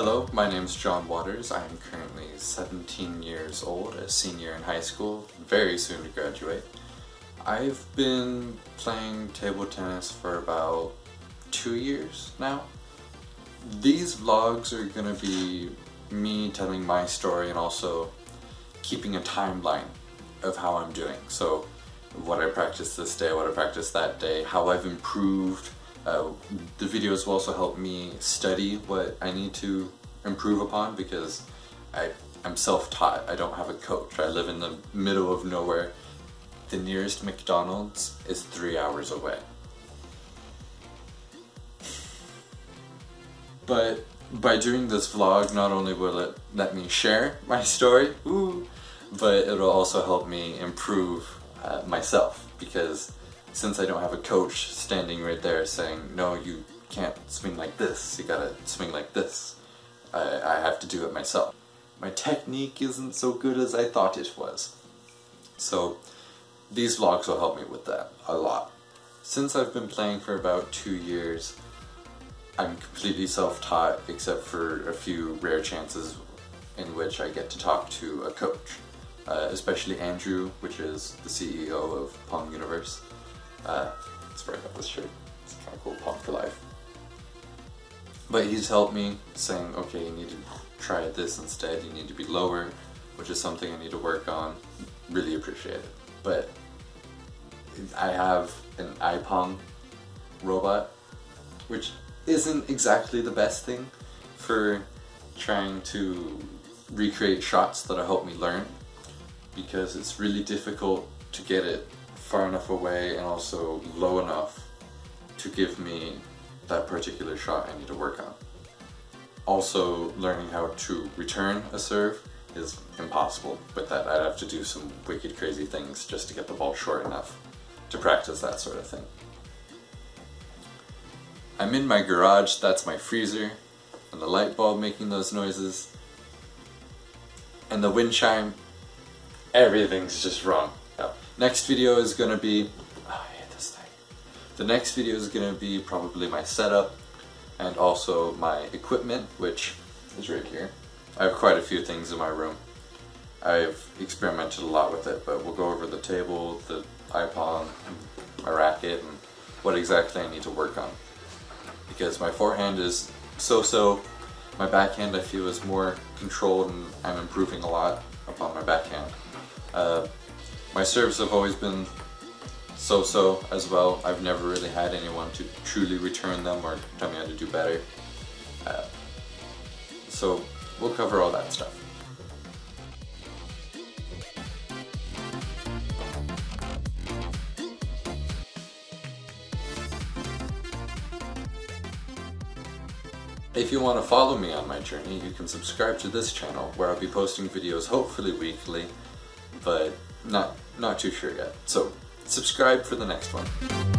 Hello, my name is John Waters. I am currently 17 years old, a senior in high school, very soon to graduate. I've been playing table tennis for about two years now. These vlogs are gonna be me telling my story and also keeping a timeline of how I'm doing. So what I practiced this day, what I practiced that day, how I've improved. Uh, the videos will also help me study what I need to improve upon because I, I'm self-taught. I don't have a coach. I live in the middle of nowhere. The nearest McDonald's is three hours away. But by doing this vlog, not only will it let me share my story, ooh, but it'll also help me improve uh, myself because since I don't have a coach standing right there saying, no, you can't swing like this, you gotta swing like this, I, I have to do it myself. My technique isn't so good as I thought it was. So these vlogs will help me with that a lot. Since I've been playing for about two years, I'm completely self-taught except for a few rare chances in which I get to talk to a coach uh, especially Andrew, which is the CEO of Pong Universe. Uh, that's where I got this shirt. It's kind of cool, Pong for life. But he's helped me saying, okay, you need to try this instead, you need to be lower, which is something I need to work on. Really appreciate it. But I have an iPong robot, which isn't exactly the best thing for trying to recreate shots that'll help me learn because it's really difficult to get it far enough away and also low enough to give me that particular shot I need to work on. Also, learning how to return a serve is impossible with that. I'd have to do some wicked crazy things just to get the ball short enough to practice that sort of thing. I'm in my garage, that's my freezer, and the light bulb making those noises, and the wind chime everything's just wrong. Next video is gonna be, oh, I hate this thing. The next video is gonna be probably my setup and also my equipment, which is right here. I have quite a few things in my room. I've experimented a lot with it, but we'll go over the table, the iPong, my racket, and what exactly I need to work on. Because my forehand is so-so, my backhand I feel is more controlled and I'm improving a lot upon my backhand. Uh, my serves have always been so-so as well. I've never really had anyone to truly return them or tell me how to do better. Uh, so we'll cover all that stuff. If you want to follow me on my journey, you can subscribe to this channel where I'll be posting videos hopefully weekly but not not too sure yet. So subscribe for the next one.